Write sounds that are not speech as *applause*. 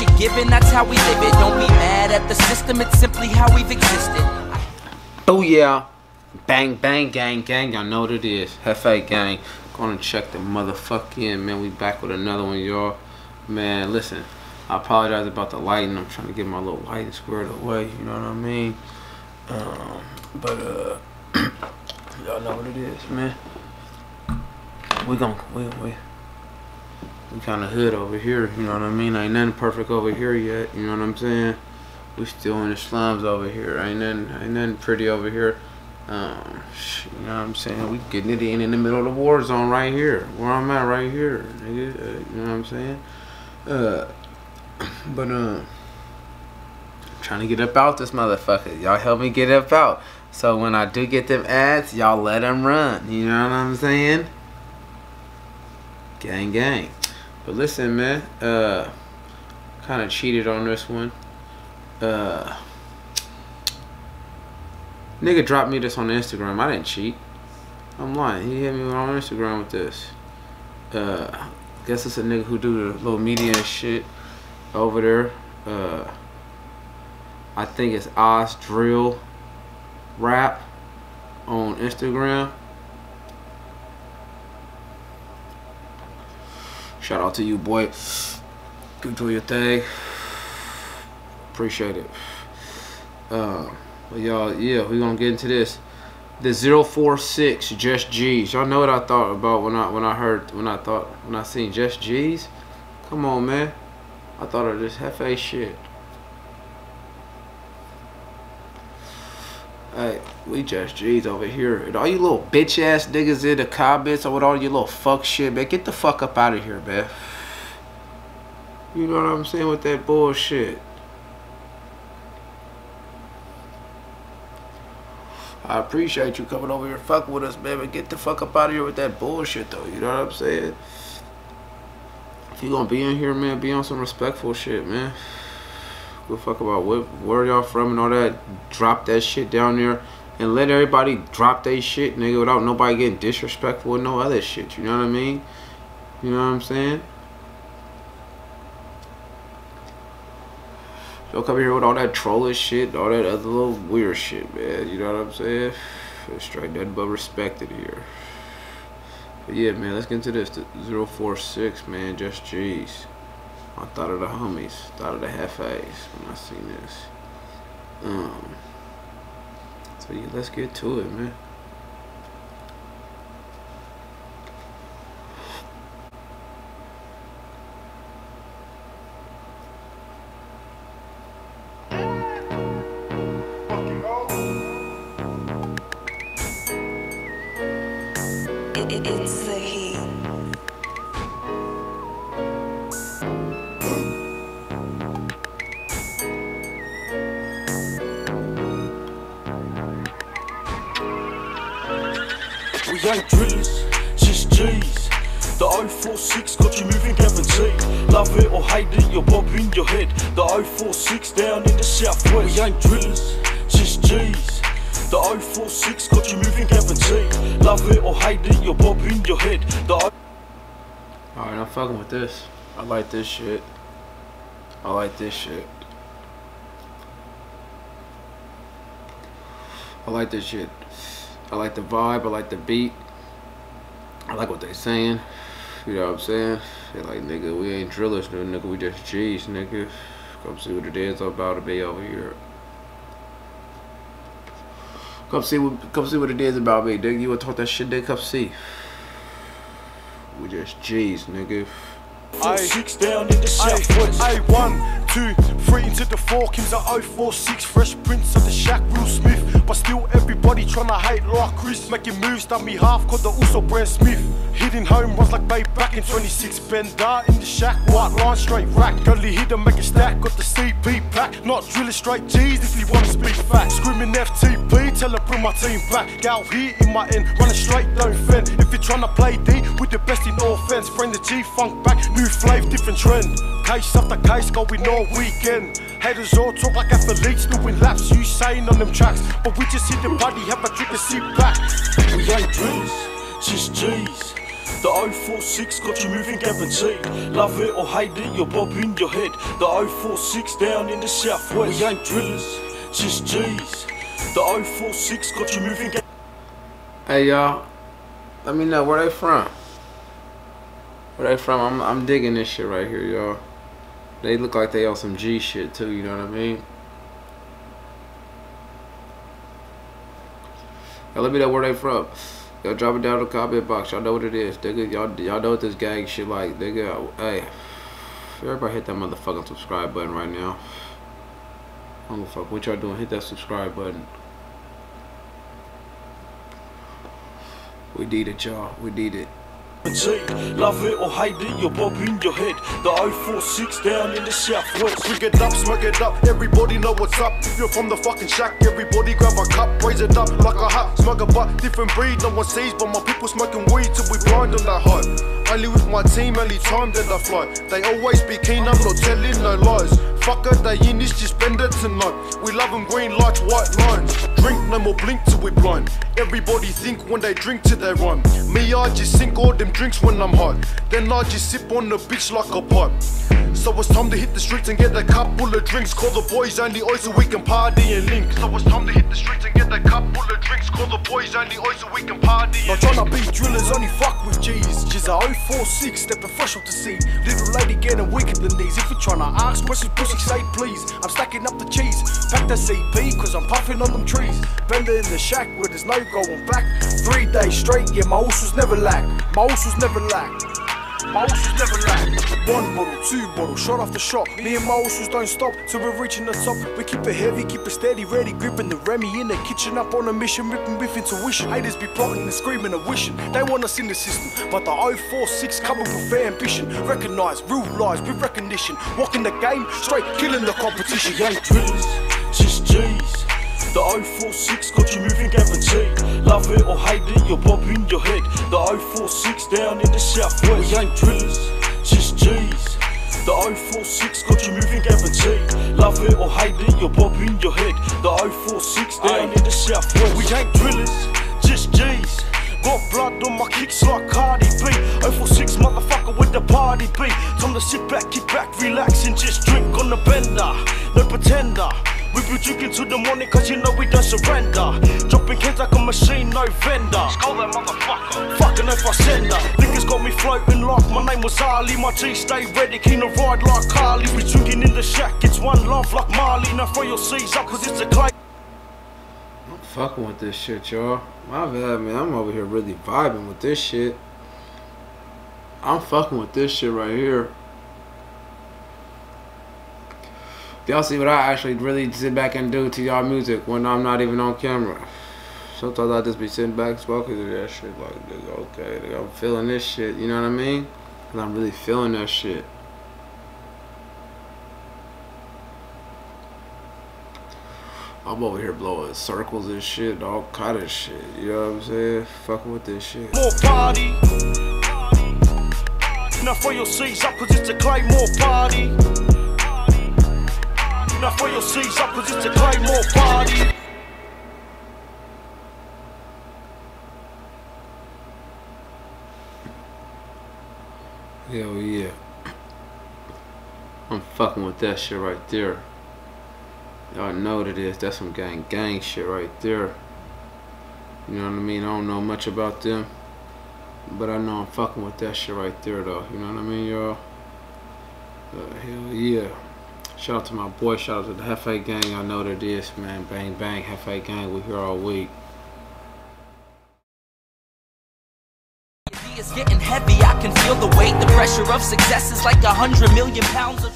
you're given, that's how we live it. Don't be mad at the system, it's simply how we've existed. Oh yeah. Bang bang gang gang, y'all know what it is. Jefe gang. Gonna check the motherfucker in, man. We back with another one, y'all. Man, listen. I apologize about the lighting. I'm trying to get my little lighting squared away, you know what I mean? Um, but uh *clears throat* y'all know what it is, man. We gon' we we we kind of hood over here, you know what I mean? Ain't nothing perfect over here yet, you know what I'm saying? We still in the slums over here. Ain't nothing, ain't nothing pretty over here. Um, you know what I'm saying? We getting it in in the middle of the war zone right here, where I'm at right here, nigga. Uh, you know what I'm saying? Uh, *clears throat* but uh, trying to get up out this motherfucker. Y'all help me get up out. So when I do get them ads, y'all let them run. You know what I'm saying? Gang, gang. But listen, man. Uh, kind of cheated on this one. Uh, nigga dropped me this on Instagram. I didn't cheat. I'm lying. He hit me on Instagram with this. Uh, guess it's a nigga who do the little media and shit over there. Uh, I think it's Oz Drill Rap on Instagram. Shout out to you, boy. Keep doing your thing. Appreciate it. Uh, but y'all, yeah, we gonna get into this. The 046 Just G's. Y'all know what I thought about when I when I heard when I thought when I seen Just G's. Come on, man. I thought of this Jefe shit. Hey, we just G's over here. And all you little bitch ass niggas in the comments or with all your little fuck shit, man, get the fuck up out of here, man. You know what I'm saying with that bullshit. I appreciate you coming over here fucking with us, man, but get the fuck up out of here with that bullshit, though. You know what I'm saying? If you gonna be in here, man, be on some respectful shit, man. Go fuck about what, where y'all from and all that. Drop that shit down there and let everybody drop their shit, nigga, without nobody getting disrespectful and no other shit. You know what I mean? You know what I'm saying? Don't come here with all that trolling shit, all that other little weird shit, man. You know what I'm saying? It's straight nothing but respected here. But yeah, man, let's get into this. The 046, man, just G's. I thought of the homies, thought of the Jefes when I seen this. Um, so yeah, let's get to it, man. It's the heat. Just G's. The 046 got you moving. Love it or hate it, you're bobbing your head. The 046 down in the southwest. We ain't drillers, G's. The 046 got you moving. Love it or hate it, you're bobbing your head. The Alright, I'm fucking with this. I like this shit. I like this shit. I like this shit. I like the vibe. I like the beat. I like what they saying. You know what I'm saying? They like, nigga, we ain't drillers, no, nigga. We just G's, nigga. Come see what it is about to be over here. Come see what, come see what it is about me, nigga. You wanna talk that shit, nigga? Come see. We just G's, nigga. 046 down in the southwest. Ay, one, two, three into the four. Kim's at 046, fresh prince of the shack, real Smith, But still, everybody tryna hate like Chris. Making moves, done me half, called the also Brand Smith. Hitting home runs like babe back in 26. Bender in the shack, white line, straight rack. Gully hit and make a stack, got the CP pack. Not drilling straight G's if you wanna speak facts. Screaming FTP, tell her bring my team back. Gal here in my end, running straight, don't fend. If you're tryna play D with the best in offense, bring the G funk back. New flav, different trend. Case after case, going all weekend. Haters all talk like athletes doing laps. You saying on them tracks, but we just hit the body, have a drink and sit back. We ain't drillers, just G's. The 046 got you moving guaranteed. Love it or hate it, you're bobbing your head. The 046 down in the southwest. We ain't drillers, just G's. The 046 got you moving. Hey y'all, let me know where they from. Where they from? I'm I'm digging this shit right here, y'all. They look like they on some G shit too. You know what I mean? Yo, let me know where they from. Yo, drop it down in the comment box. Y'all know what it is. Nigga, y'all, y'all know what this gang shit like. Nigga, hey. Everybody hit that motherfucking subscribe button right now. I don't fuck what y'all doing. Hit that subscribe button. We need it, y'all. We need it. Love it or hate it, you're bobbing your head. The 046 down in the southwest. Drink it up, smoke it up, everybody know what's up. You're from the fucking shack, everybody grab a cup, raise it up like a hat, smoke a butt, different breed, no one sees, but my people smoking weed till we blind on that hut. Only with my team, only time that I fly. They always be keen, I'm not telling no lies. Fuck it, they in this, just spend it tonight. We love them green lights, white lines. Drink, no more blink till we blind. Everybody think when they drink till they run. Me, I just sink all them drinks when I'm hot. Then I just sip on the bitch like a pipe. So it's time to hit the streets and get a couple of drinks. Call the boys only oi so we can party and link. So it's time to hit the streets and get a couple of drinks. Call the boys only oi so we can party Not and tryna link. be drillers, only fuck with G's. Just a 046, stepping fresh off the scene. Little lady getting weak than these. If you're tryna ask questions, pussy say please. I'm stacking up the cheese. Pack the CP, cause I'm puffing on them trees. Bender in the shack where there's no going back. Three days straight, yeah, my horse was never lack. My horse was never lack. My horses never lack. One bottle, two bottle, shot after shot. Me and my horses don't stop till we're reaching the top. We keep it heavy, keep it steady, ready, gripping the Remy in the kitchen, up on a mission, ripping with intuition. Haters be plotting and screaming and wishing they want us in the system, but the 046 coming with fair ambition. Recognize real lies with recognition. Walking the game, straight killing the competition. We ain't drillers, just G's. The 046 got you moving guaranteed. Love it or hate it, you're bobbing your head. The 046 down in the southwest. We ain't drillers, just G's. The 046 got you moving guaranteed. Love it or hate it, you're bobbing your head. The 046 down in the southwest. We ain't drillers, just G's. Got blood on my kicks like Cardi B. 046 motherfucker with the party beat. Time to sit back, kick back, relax, and just drink on the bender. No pretender. We be drinking to the morning cause you know we don't surrender. Dropping kids like a machine, no vendor. Skull that motherfucker. Fucking if I send her. Niggas got me floating like my name was Ali. My G stay ready, keen to ride like Carly. We drinking in the shack, it's one love like Marley. Now throw your C's up cause it's a clay. I'm fucking with this shit, y'all. My bad, man. I'm over here really vibing with this shit. I'm fucking with this shit right here. Y'all see what I actually really sit back and do to y'all music when I'm not even on camera. Sometimes I just be sitting back smoking to that shit like, nigga, okay, I'm feeling this shit, you know what I mean? Cause I'm really feeling that shit. I'm over here blowing circles and shit, all kind of shit. You know what I'm saying? Fucking with this shit. more party. Now throw your C's up cause it's a Claymore party. Throw your up cause it's a Claymore party. Hell yeah. I'm fucking with that shit right there. Y'all know what it is. That's some gang gang shit right there. You know what I mean? I don't know much about them. But I know I'm fucking with that shit right there though. You know what I mean, y'all? Uh, hell yeah. Shout out to my boy, shout out to the Jefe gang. Y'all know what this, man. Bang bang, Jefe gang. We here all week. It's getting heavy, I can feel the weight. The pressure of success is like a hundred million pounds of